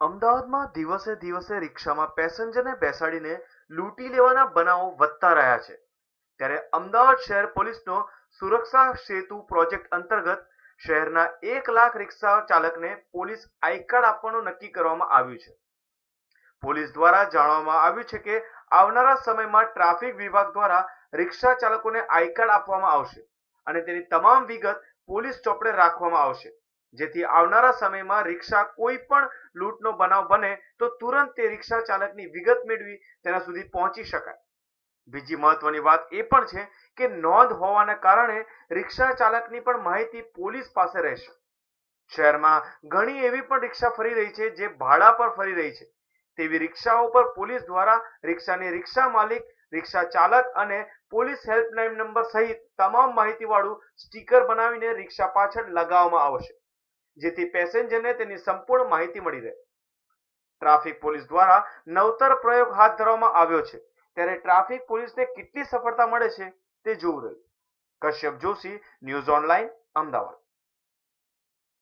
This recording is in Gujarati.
અમદાવાદમાં દિવસે દિવસે રિક્ષામાં પેસેન્જરને બેસાડીને લૂંટી લેવાના બનાવો વધતા રહ્યા છે. ત્યારે અમદાવાદ શહેર પોલીસનો સુરક્ષા સેતુ પ્રોજેક્ટ અંતર્ગત શહેરના એક લાખ રિક્ષા ચાલકને પોલીસ આઈ કાર્ડ આપવાનું નક્કી કરવામાં આવ્યું છે. પોલીસ દ્વારા જાણવામાં આવ્યું છે કે આવનારા સમયમાં ટ્રાફિક વિભાગ દ્વારા રિક્ષા ચાલકોને આઈ કાર્ડ આપવામાં આવશે અને તેની તમામ વિગત પોલીસ ચોપડે રાખવામાં આવશે. જેથી આવનારા સમયમાં રિક્ષા કોઈ પણ લૂંટનો બનાવ બને તો તુરંત તે રિક્ષા ચાલકની વિગત મેળવી તેના સુધી પહોંચી શકાય. બીજી મહત્વની વાત એ પણ છે કે નોંધ હોવાના કારણે રિક્ષા ચાલકની પણ માહિતી પોલીસ પાસે રહેશે. શહેરમાં ઘણી એવી પણ રિક્ષા ફરી રહી છે જે ભાડા પર ફરી રહી છે. તેવી રિક્ષાઓ પર પોલીસ દ્વારા રિક્ષાની રિક્ષા માલિક, રિક્ષા ચાલક અને પોલીસ હેલ્પલાઇન નંબર સહિત તમામ માહિતીવાળું સ્ટીકર બનાવીને રિક્ષા પાછળ લગાવવામાં આવશે. જેથી પેસેન્જરને તેની સંપૂર્ણ માહિતી મળી રહે. ટ્રાફિક પોલીસ દ્વારા નવતર પ્રયોગ હાથ ધરવામાં આવ્યો છે. ત્યારે ટ્રાફિક પોલીસને કેટલી સફળતા મળે છે તે જોવું રહ્યું. Kashyap Joshi, news online, Ahmedabad.